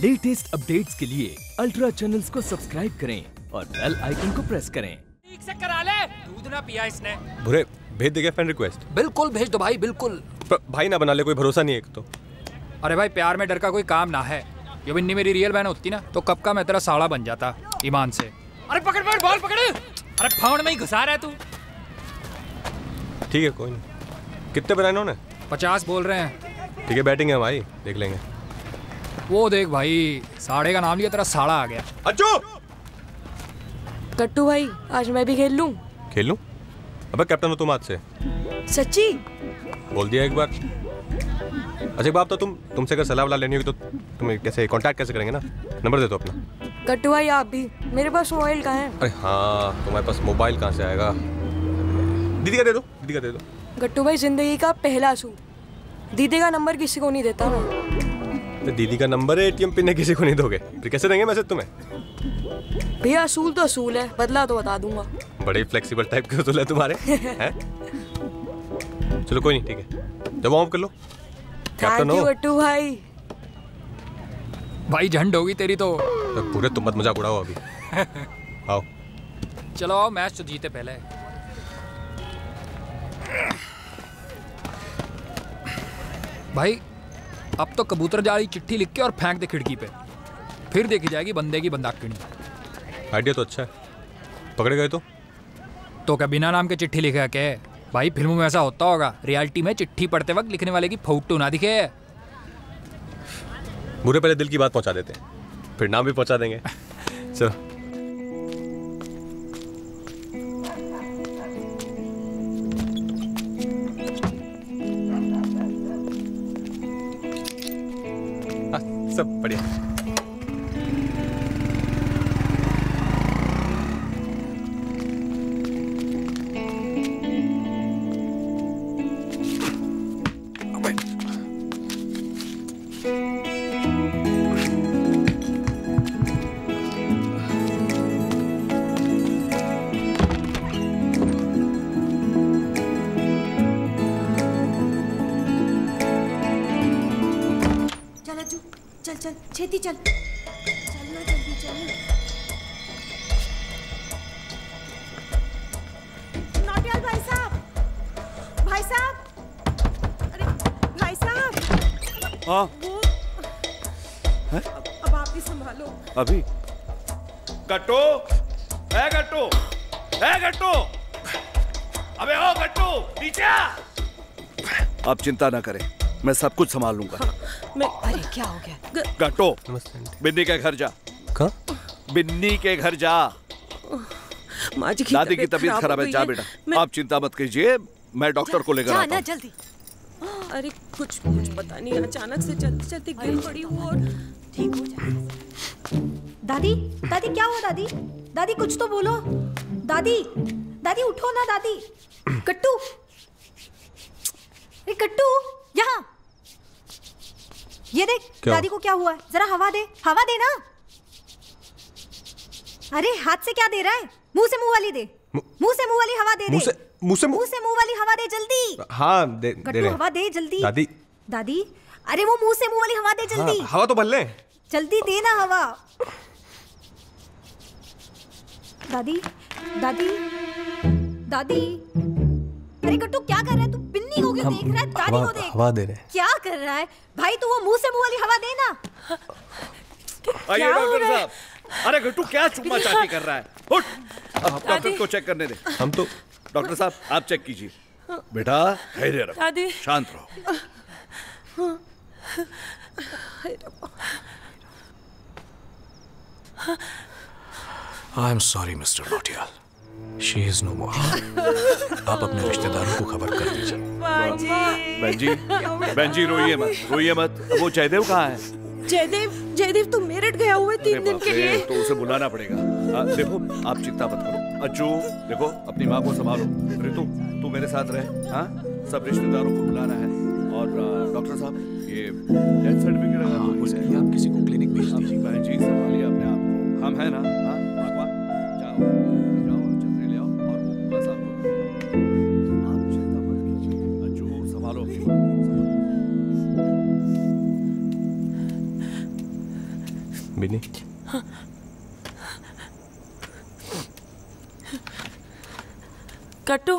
Latest updates के लिए ultra channels को सब्सक्राइब करें और बेल आइकन को प्रेस करें। ठीक से करा ले। दूध ना पिया इसने। बुरे भेज देगा फ्रेंड रिक्वेस्ट बिल्कुल भेज दो भाई बिल्कुल। भाई ना बना ले कोई भरोसा नहीं है एक तो। अरे भाई प्यार में डर का कोई काम ना है। ये बिन्नी मेरी रियल बहन होती ना तो कब का मैं तेरा साड़ा बन जाता ईमान से। अरे पकड़ पकड़ बॉल पकड़। अरे फाउंड में ही घुसा रहा है तू। ठीक है कोई नहीं। कितने बनाए इन्होंने? पचास बोल रहे हैं। ठीक है बैटिंग है भाई देख लेंगे। वो देख भाई साढ़े का नाम लिया तेरा साड़ा आ गया। अच्छो कट्टू भाई आज मैं भी खेल लूँ? खेल लूँ? अबे कैप्टन हो तुम आज से। सच्ची? बोल दिया एक बार। अच्छा एक बात तो तुम तुमसे अगर सलाह वाला लेनी होगी तो तुम्हें कैसे कांटेक्ट कैसे करेंगे ना? नंबर दे दो अपना। कट्टू भाई आप भी। मेरे पास मोबाइल कहाँ है? अरे हाँ तुम्हारे पास मोबाइल कहाँ से आएगा? दीदी का दे दो दीदी का दे दो। गट्टू भाई ज़िंदगी का पहला सू दीदी का नंबर किसी को नहीं देता मैं। तो दीदी का नंबर है एटीएम पिन है किसी को नहीं दोगे? फिर कैसे देंगे मैसेज तुम्हें? भैया असूल तो असूल है बदला तो बता दूँगा। बड़े फ्लेक्सिबल टाइप के उसूल है तुम्हारे हैं? चलो कोई नहीं ठीक है। जब ऑफ़ कर लो। कैप्टन थैंक यू हो। भाई। भाई झंड होगी तेरी तो। तो पूरे तुम मत मज़ाक उड़ाओ अभी। आओ। चलो आओ मैच तो जीते पहले। भाई अब तो कबूतर जाली चिट्ठी लिख के और फेंक दे खिड़की पे। फिर देखी जाएगी बंदे की बंदाकिनी आइडिया तो अच्छा है। पकड़े गए तो? तो क्या बिना नाम के चिट्ठी लिखा के भाई फ़िल्मों में ऐसा होता होगा। रियलिटी में चिट्ठी पढ़ते वक्त लिखने वाले की फ़ोटो ना दिखे। बुरे पहले दिल की बात पहुँचा देते हैं। फिर नाम भी पहुँचा देंगे। चलो। हाँ। वो अब अब आप ही संभालो। अभी। गट्टू है गट्टू है गट्टू। अबे ओ गट्टू नीचे। आ आप चिंता ना करें मैं सब कुछ संभाल लूँगा। मैं अरे क्या हो गया? गट्टू नमस्ते बिन्नी के घर जा। कहाँ? बिन्नी के घर जा। माँ जी दादी की तबीयत खराब है जा बेटा। आप चिंता मत कीजिए मैं डॉक्टर को लेकर आता हूँ। जल्दी। अरे कुछ कुछ पता नहीं अचानक से चलते चलते गिर पड़ी वो और ठीक हो जाए दादी दादी क्या हुआ दादी? दादी कुछ तो बोलो। दादी दादी उठो ना दादी। कट्टू। ए कट्टू यहाँ। ये देख क्या? दादी को क्या हुआ है? जरा हवा दे हवा दे ना। अरे हाथ से क्या दे रहा है? मुँह से मुँह वाली दे। मुंह- से मुँह वाली हवा दे दे। मुँह से मुँह से मुँह वाली हवा दे जल्दी। हाँ दे दे रहे हवा दे जल्दी। दादी। दादी अरे वो मुँह से मुँह वाली हवा दे हाँ, जल्दी। हवा तो भर ले। जल्दी दे ना हवा। दादी दादी दादी। अरे कट्टू क्या कर रहा है? तू बिन्नी को क्यों देख रहा है दादी को देख। हवा दे रहे क्या कर रहा है? भाई तू वो मुँह से मुँह वाली हवा दे ना। आइए डॉक्टर साहब। अरे गट्टू क्या चुम्मा चाटी कर रहा है? उठ। डॉक्टर को चेक करने दे। हम तो डॉक्टर साहब आप चेक कीजिए। बेटा धैर्य रखो। दादी। शांत रहो। I am sorry mister Nautiyal she is no more आप अपने रिश्तेदारों को खबर कर दीजिए। बहन जी बहन जी रोइए मत रोइए मत। वो जयदेव कहाँ है? जयदेव जयदेव तुम मेरठ गया हुआ तीन दिन के लिए। तो उसे बुलाना पड़ेगा। आ, देखो आप चिंता मत करो। अज्जू देखो अपनी माँ को संभालो। ऋतु तू मेरे साथ रहे हाँ? सब रिश्तेदारों को बुलाना है। और डॉक्टर साहब ये डेथ सर्टिफिकेट अगर हाँ, है, आप किसी को क्लिनिक भेज दीजिए। जी संभालिए अपने आप को। हम है ना हाँ? बिन्नी कट्टू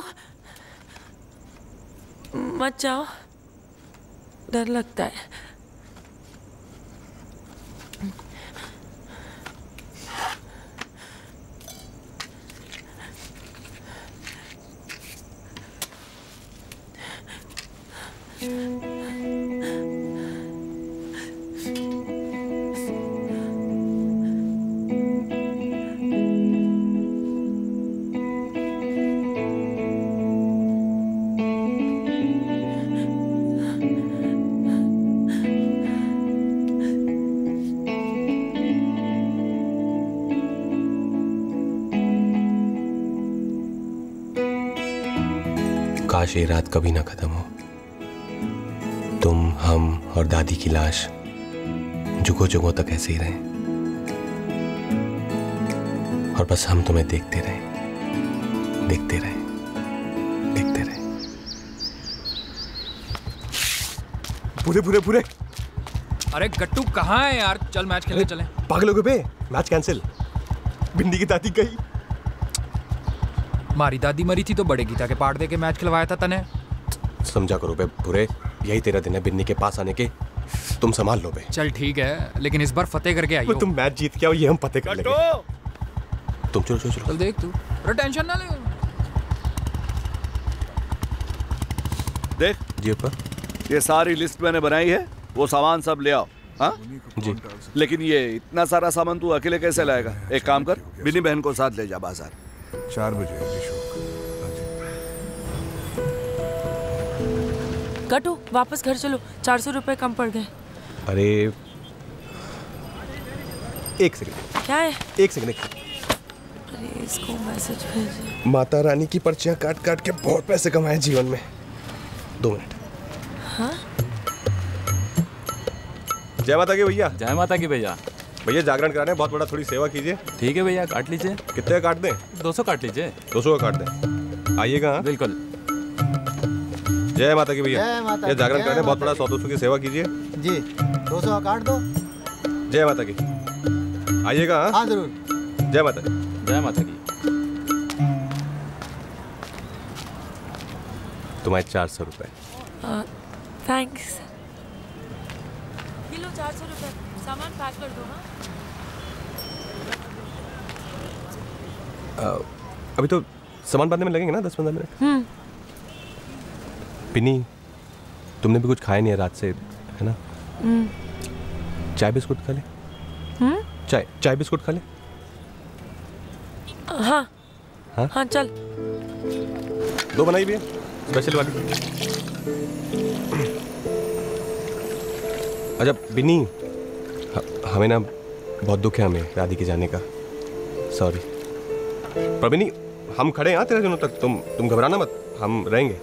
मत जाओ। डर लगता है। काश ये रात कभी ना खत्म हो। तुम हम और दादी की लाश जुगो जुगो तक ऐसे ही रहें। और बस हम तुम्हें देखते रहें। देखते रहें। देखते रहें। पूरे पूरे पूरे। अरे गट्टू कहाँ है यार? चल मैच खेलने चले। पागल गए बे। Match cancel. भिंडी की दादी गई। मारी दादी मरी थी तो बड़े गीता के पार्ट दे के मैच खिलवाया था तने। समझा करो बे बुरे यही तेरा दिन है बिन्नी के पास आने के। तुम संभाल लो बे। चल ठीक है लेकिन इस बार फतेह करके आई तुम मैच जीत के आओ ये हम पते कर लेंगे। तुम चलो चलो चलो। चल देख तू अरे टेंशन ना ले। देख जी ऊपर ये सारी लिस्ट मैंने बनाई है वो सामान सब ले आओ हाँ? जी। लेकिन ये इतना सारा सामान तू अकेले कैसे लाएगा? एक काम कर बिनी बहन को साथ ले जा बाज़ार। चार बजे अशोक कट्टू वापस घर चलो। चार सौ रुपये कम पड़ गए। अरे एक सेकंड क्या है? एक सेकंड एक अरे इसको मैसेज भेजे। माता रानी की पर्चियाँ काट काट के बहुत पैसे कमाए जीवन में। दो मिनट। हाँ? जय माता की भैया। जय माता की भैया। भैया जागरण करा रहे हैं बहुत बड़ा थोड़ी सेवा कीजिए। ठीक है भैया काट लीजिए। कितने का काट दें? दो सौ काट लीजिए। दो सौ का काट दें। आइएगा हाँ? बिल्कुल। जय माता की भैया। ये जागरण जय करा रहे हैं बहुत बड़ा सौ दो सौ की सेवा कीजिए। जी दो सौ काट दो। जय माता की। आइएगा हाँ? हाँ ज़रूर। जय माता की। जय माता की। तुम्हारे चार सौ रुपये थैंक्स किलो चार सौ रुपये सामान पैक कर दो हाँ? अभी तो सामान बांधने में लगेंगे ना दस पंद्रह मिनट? हम्म। पिनी तुमने भी कुछ खाया नहीं है रात से है ना? हम्म। चाय बिस्कुट खा ले। हम्म? चाय चाय बिस्कुट खा ले। हाँ। हाँ? हाँ चल। दो बनाई भी स्पेशल वाली। अच्छा बिनी हमें ना बहुत दुख है हमें दादी के जाने का। सॉरी पर बिनी हम खड़े हैं हाँ तेरह दिनों तक। तुम तुम घबराना मत हम रहेंगे।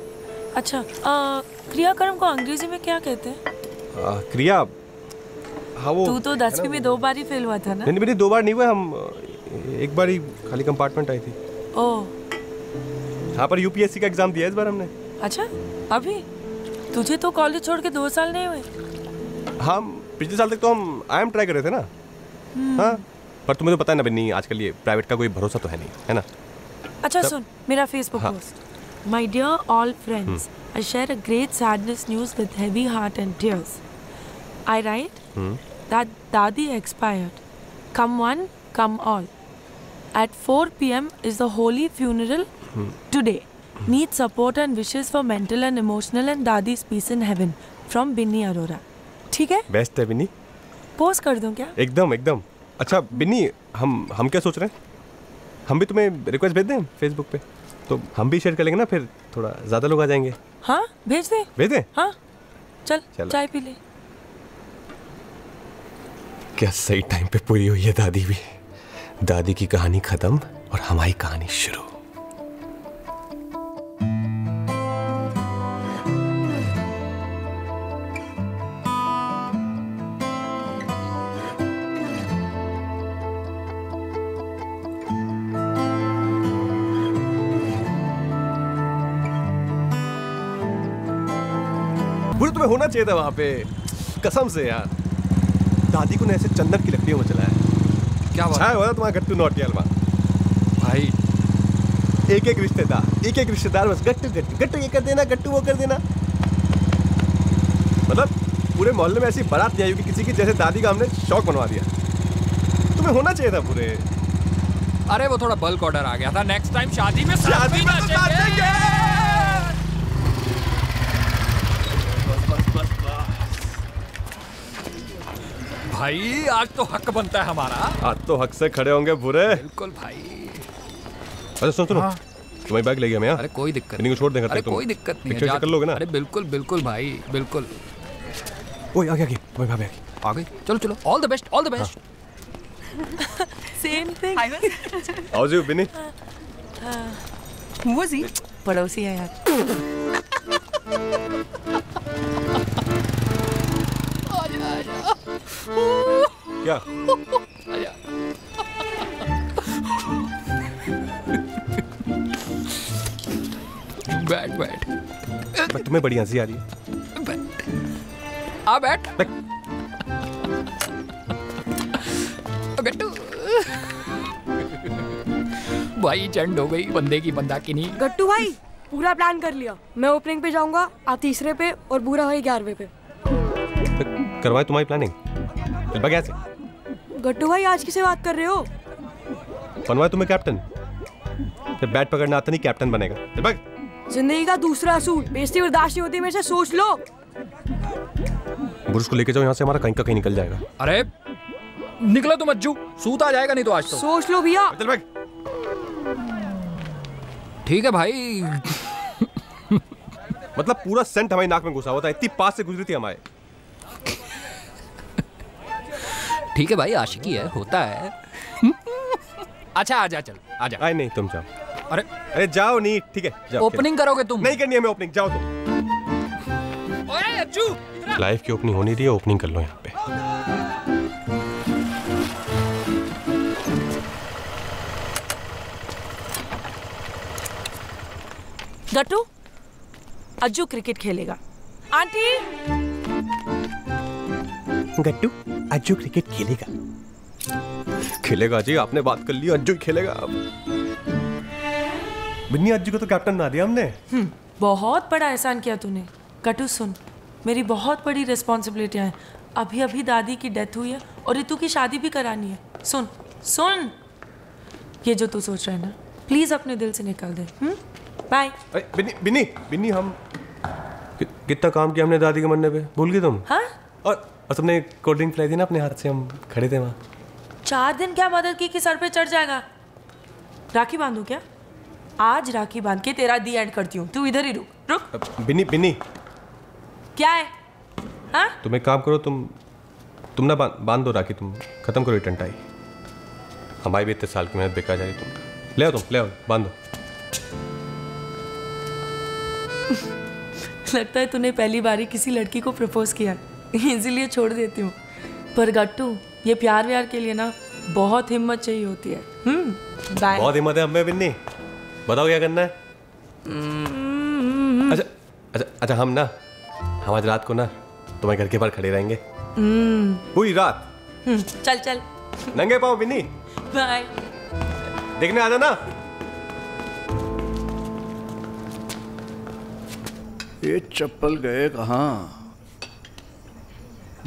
अच्छा आ, क्रियाकर्म को अंग्रेज़ी में क्या कहते हैं? आ, क्रिया हाँ वो तू तो दसवीं में दो बार ही फेल हुआ था ना? नहीं मेरी दो बार नहीं हुए हम एक बार ही खाली कंपार्टमेंट आई थी। ओ। हाँ पर यूपीएससी का एग्ज़ाम दिया इस बार हमने। अच्छा अभी? तुझे तो कॉलेज छोड़ के दो साल नहीं हुए। हम पिछले साल तक तो हम आई एम ट्राई कर रहे थे ना। हम्म। हाँ? पर तुम्हें तो पता है ना बिन्नी आजकल ये प्राइवेट का कोई भरोसा तो है नहीं है ना? अच्छा सुन मेरा Facebook post my dear all friends I share a great sadness news with heavy heart and tears I write that दादी expired come one come all at 4 PM is the holy funeral today need support and wishes for mental and emotional and दादी peace in heaven from Binny Arora ठीक है? Best है Binni post कर दूँ क्या? एकदम एकदम। अच्छा बिन्नी हम हम क्या सोच रहे हैं? हम भी तुम्हें रिक्वेस्ट भेज दें फेसबुक पे? तो हम भी शेयर कर लेंगे ना फिर थोड़ा ज़्यादा लोग आ जाएँगे। हाँ भेज दें? भेज दें? हाँ चल चलो। चाय पी ले। क्या सही टाइम पे पूरी हुई है दादी भी? दादी की कहानी खत्म और हमारी कहानी शुरू। होना चाहिए था वहाँ पे। कसम से यार। दादी को ने ऐसे चंदन की लकड़ियों में चलाया। क्या बात? हुआ था तुम्हारा गट्टू नोटियाल में। भाई। एक एक रिश्तेदार एक एक रिश्तेदार बस गट्टू गट्टू गट्टू ये कर देना गट्टू वो कर देना। मतलब पूरे मोहल्ले में ऐसी बारात नहीं आई होगी किसी की जैसे दादी का हमने शौक बनवा दिया। तुम्हें होना चाहिए था पूरे। अरे वो थोड़ा बल्क ऑर्डर आ गया था। नेक्स्ट टाइम शादी में शादी में तो नाचेंगे। भाई आज तो हक बनता है हमारा। आज तो हक से खड़े होंगे बुरे। बिल्कुल भाई। अरे सुन सुनो। हाँ। तुम्हारी बैग ले गया मैं अरे कोई दिक्कत इन्हीं को छोड़ देंगे अरे कोई दिक्कत नहीं है पिक्चर कर लोगे ना? अरे बिल्कुल बिल्कुल भाई बिल्कुल। ओए आ गया की तुम्हारी भाभी आ गई आ गई। चलो चलो all the best all the best same thing आओ जी बिनी वो जी पड़ोसी है यार। क्या? बैठ बैठ। तुम्हें बड़ी हँसी आ रही है। आ बैठ। गट्टू भाई चंड हो गई बंदे की बंदा की नहीं गट्टू भाई पूरा प्लान कर लिया। मैं ओपनिंग पे जाऊँगा आप तीसरे पे और बुरा भाई ग्यारहवें पे। करवाए तुम्हारी प्लानिंग चल बगैर से। गट्टू भाई आज किसे बात कर रहे हो? बनवाए तुम्हें कैप्टन जब बैट पकड़ना आता नहीं कैप्टन बनेगा। चल ज़िंदगी का दूसरा असूल बेइज्जती बर्दाश्त नहीं होती मेरे से सोच लो। बुरुष को लेके जाओ यहाँ से हमारा कहीं का कहीं निकल जाएगा। अरे निकला तो मज्जू सूत आ जाएगा नहीं तो आज तो। सोच लो भैया। ठीक है भाई। मतलब पूरा सेंट हमारी नाक में घुसा हुआ था इतनी पास से गुजरी थी हमारे। ठीक है भाई आशिकी है होता है। अच्छा आजा चल आजा आए नहीं तुम जाओ। अरे। अरे जाओ नहीं ठीक है जाओ ओपनिंग करोगे तुम? नहीं करनी है मैं ओपनिंग जाओ तुम। ओए अज्जू लाइफ की ओपनिंग होनी रही है ओपनिंग कर लो यहाँ पे। गट्टू अज्जू क्रिकेट खेलेगा। आंटी! गट्टू? अज्जू क्रिकेट खेलेगा। खेलेगा जी आपने बात कर ली अज्जू खेलेगा। बिन्नी अज्जू को तो कैप्टन बना दिया हमने। हम्म, बहुत बड़ा एहसान किया तूने। कटू सुन मेरी बहुत बड़ी रिस्पॉन्सिबिलिटियाँ हैं। अभी अभी दादी की डेथ हुई है और रितु की शादी भी करानी है। सुन सुन। ये जो तू सोच रहा है ना प्लीज़ अपने दिल से निकाल दे। बाय बिन्नी बिन्नी बिन्नी हम कि, कितना काम किया हमने दादी के मरने पे? भूल गए तुम? हाँ और तुमने कोल्ड ड्रिंक पिलाई थी ना अपने हाथ से हम खड़े थे वहाँ। चार दिन क्या मदद की कि सर पे चढ़ जाएगा? राखी बांधू क्या? आज राखी बाँध के तेरा दी एंड करती हूँ। तू इधर ही रुक रुक। बिन्नी बिन्नी। क्या है? हाँ? तुम एक काम करो तुम तुम ना बाँध दो राखी तुम खत्म करो रिटर्न टाई हमारी भी इतने साल की मेहनत बेकार जा रही तुम। ले आओ तुम ले आओ बाँध। लगता है तूने पहली बारी किसी लड़की को प्रपोज किया। इसीलिए छोड़ देती हूँ। पर गट्टू ये प्यार व्यार के लिए ना बहुत हिम्मत चाहिए होती है। हम्म बाय बहुत हिम्मत है हमें बिन्नी। बताओ क्या करना है? अच्छा अच्छा अच्छा हम ना हम आज रात को ना तुम्हारे घर के बाहर खड़े रहेंगे। हम्म। पूरी रात। हम्म, चल चल। नंगे पाओ बिन्नी। बाय देखने आ जाना ये चप्पल गए कहाँ?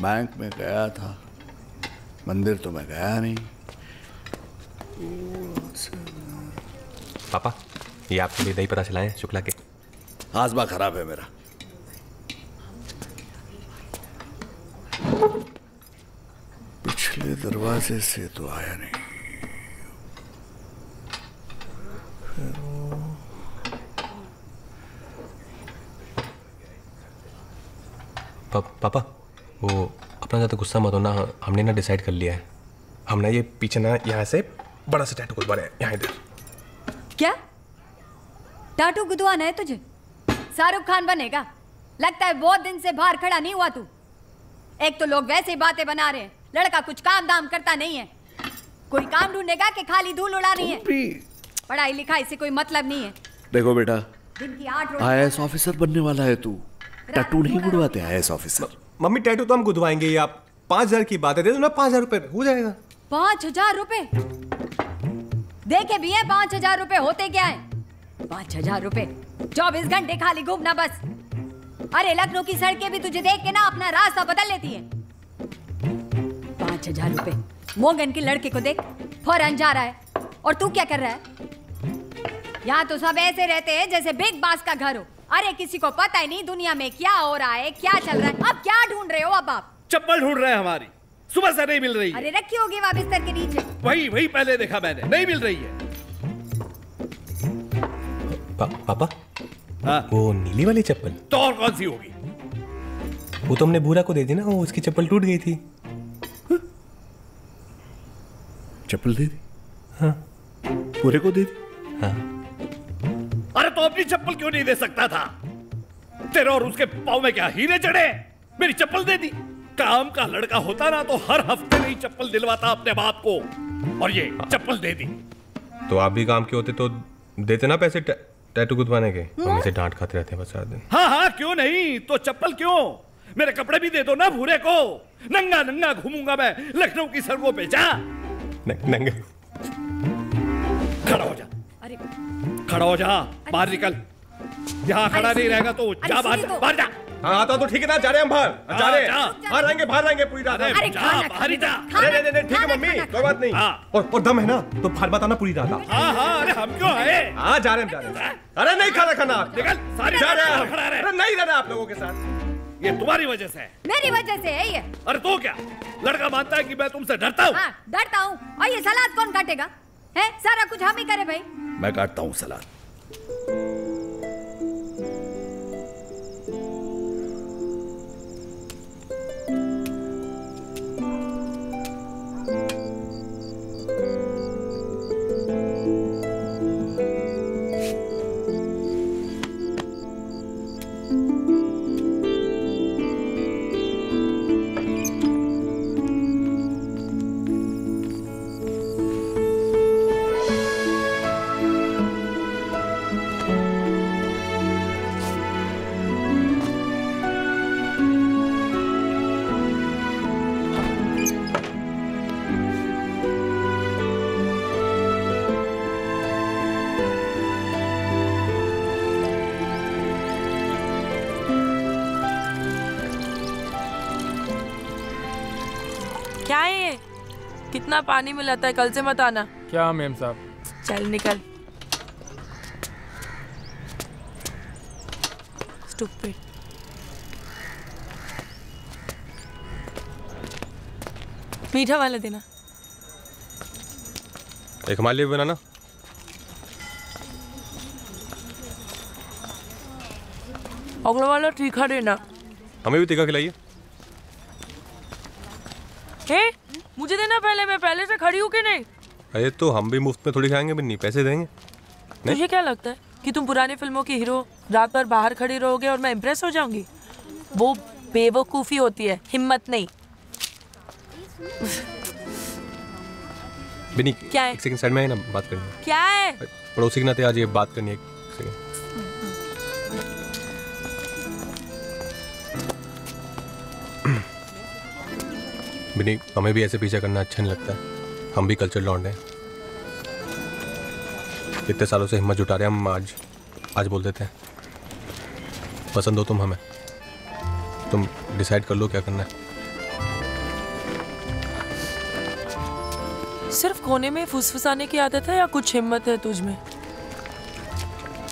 बैंक में गया था। मंदिर तो मैं गया नहीं। पापा ये आपके लिए दही पता चलाए शुक्ला के। आजमा खराब है मेरा। पिछले दरवाजे से तो आया नहीं। पापा वो अपना ज़्यादा गुस्सा मत होना हमने ना डिसाइड कर लिया है। हमने ये पीछे ना यहाँ से बड़ा सा टैटू खुदवा रहे हैं यहाँ इधर। क्या? टाटू गुदवाना है तुझे? शाहरुख खान बनेगा। लगता है बहुत दिन से बाहर खड़ा नहीं हुआ तू। एक तो लोग वैसे ही बातें बना रहे हैं। लड़का कुछ काम दाम करता नहीं है। कोई काम ढूंढेगा कि खाली धूल उड़ा उड़ानी है? पढ़ाई लिखाई से कोई मतलब नहीं है। देखो बेटा दिन की आठ आईएएस ऑफिसर बनने वाला है तू। टैटू नहीं बुड़वाते आईएएस ऑफिसर मम्मी टैटू तो हम गुदवाएँगे आप पाँच हज़ार की बात है दे दो ना, पाँच हज़ार रुपये हो जाएगा। पाँच हज़ार रुपए? देखे भी है, पाँच हज़ार रुपए होते क्या है? पाँच हज़ार रुपए? चौबीस घंटे खाली घूमना बस। अरे, लखनऊ की सड़कें भी तुझे देख के ना अपना रास्ता बदल लेती है। पाँच हज़ार रुपए। मोगन के लड़के को देख, फ़ौरन जा रहा है। और तू क्या कर रहा है? यहाँ तो सब ऐसे रहते हैं जैसे बिग बास का घर हो। अरे किसी को पता ही नहीं दुनिया में क्या हो रहा है क्या चल रहा है। अब क्या ढूंढ रहे हो अब आप? चप्पल ढूंढ रहे हैं हमारी। सुबह से नहीं मिल रही है। अरे रखी होगी वहाँ बिस्तर के नीचे। वही वही पहले देखा मैंने। नहीं मिल रही है। पा, पापा हाँ। वो नीली वाली चप्पल। तो और कौन सी होगी? वो तो हमने बूरा को दे दी ना वो उसकी चप्पल टूट गई थी। चप्पल दे दी? हाँ। पूरे को दे दी? हाँ। अपनी चप्पल क्यों नहीं दे सकता था? तेरे और उसके पाँव में क्या हीरे चढ़े? मेरी चप्पल दे दी। काम का लड़का होता ना तो हर हफ़्ते नहीं चप्पल दिलवाता अपने बाप को। और ये चप्पल दे दी। तो आप भी काम के होते? तो देते ना पैसे टैटू गुदवाने के? मम्मी से डांट खाते रहते हैं बस सारा दिन। हाँ हाँ क्यों नहीं? तो चप्पल क्यों? मेरे कपड़े भी दे दो ना भूरे को। नंगा नंगा घूमूँगा मैं लखनऊ की सड़कों पे जा। नंगे। खड़ा हो जा। खड़ा हो जा बाहर निकल। यहाँ खड़ा नहीं रहेगा तो जा बाहर जा, बाहर जा। हाँ आता तो ठीक है ना जा रहे हैं हम बाहर। जा रहे बाहर रहेंगे बाहर रहेंगे पूरी रात। अरे जा बाहर ही जा। नहीं नहीं नहीं ठीक है मम्मी कोई बात नहीं। हाँ। और और दम है ना तो बाहर बताना पूरी रात हाँ हाँ अरे हम क्यों आए हाँ जा रहे हैं जा रहे हैं। अरे नहीं खाना खाना आप। निकल सारी जा रहे हैं। अरे नहीं रहना आप लोगों के साथ। ये तुम्हारी वजह से है। मेरी वजह से है ये। अरे तो क्या? लड़का मानता है कि मैं तुमसे डरता हूँ। हाँ डरता हूँ। और ये सलाद कौन काटेगा? है? सारा कुछ हम ही करे भाई। मैं काटता हूँ सलाद। कितना पानी मिलाता है कल से मत आना। क्या मेम साहब? चल निकल। Stupid. मीठा वाला देना। एक हमारे लिए भी बनाना। अगला वाला तीखा देना। हमें भी तीखा खिलाइए। हे? मुझे देना पहले मैं पहले से खड़ी हूँ कि नहीं? अरे तो हम भी मुफ़्त में थोड़ी खाएँगे नहीं पैसे देंगे। तुझे क्या लगता है कि तुम पुरानी फ़िल्मों के हीरो रात भर बाहर खड़ी रहोगे और मैं इम्प्रेस हो जाऊँगी? वो बेवकूफ़ी होती है हिम्मत नहीं। बिनी क्या है? एक सेकंड साइड में ना बात करनी क्या है? पड़ोसी के नाते आज ये बात करनी है बिनी हमें भी ऐसे पीछा करना अच्छा नहीं लगता। है हम भी कल्चर लौंडे हैं। इतने सालों से हिम्मत जुटा रहे हैं हम आज आज बोल देते हैं। पसंद हो तुम हमें। तुम डिसाइड कर लो क्या करना है। सिर्फ़ कोने में फुसफुसाने की आदत है या कुछ हिम्मत है तुझ में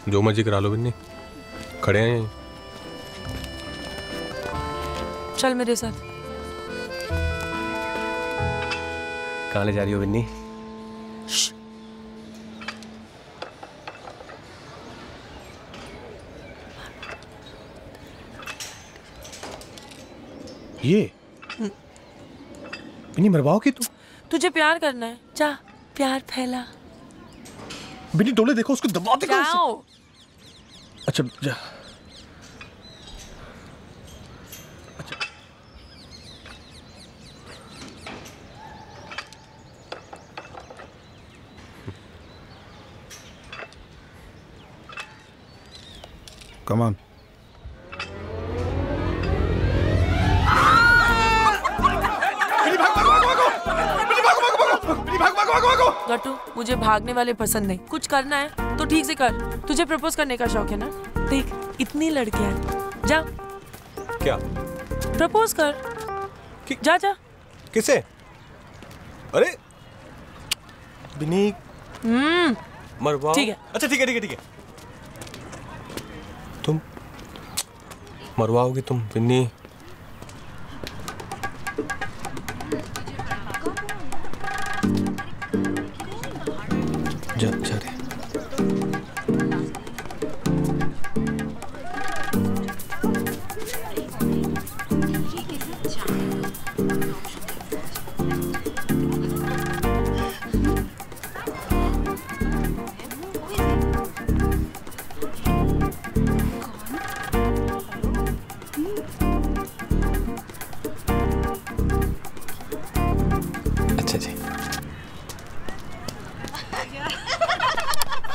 जो मर्ज़ी करा लो बिन्नी। खड़े हैं। यहीं। चल मेरे साथ। कहाँ ले जा रही हो बिन्नी? ये? बिन्नी मरवाओगी तू? तुझे प्यार करना है। जा प्यार फैला। बिन्नी डोले देखो उसको दबा दे अच्छा जा। Come on. गट्टू मुझे भागने वाले पसंद नहीं। कुछ करना है तो ठीक से कर। तुझे प्रपोज करने का शौक है ना? देख इतनी लड़कियाँ हैं। जा। क्या? प्रपोज कर। कि... जा जा। किसे? अरे! बिनी हम्म। मरवा ठीक है। अच्छा ठीक है ठीक है ठीक है। मरवाओगे तुम बिन्नी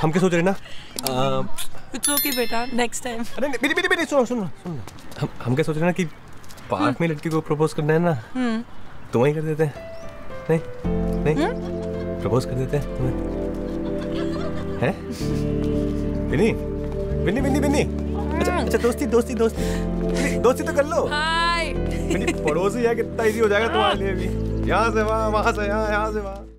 हम क्या सोच रहे ना? इट्स ओके बेटा नेक्स्ट टाइम अरे नहीं, मेरी मेरी मेरी सुनो सुनो सुनो। हम हम क्या सोच रहे ना कि पार्क में लड़की को प्रपोज करना है ना हम्म। तुम ही कर देते हैं। नहीं नहीं। प्रपोज कर देते हैं तुम्हें। हैं? बिन्नी बिन्नी बिन्नी बिन्नी। अच्छा अच्छा दोस्ती दोस्ती दोस्ती। दोस्ती तो कर लो। हाय बिन्नी पड़ोसी है कितना इजी हो जाएगा तुम्हारे लिए भी। यहाँ से वहाँ वहाँ से यहाँ यहाँ से वहाँ।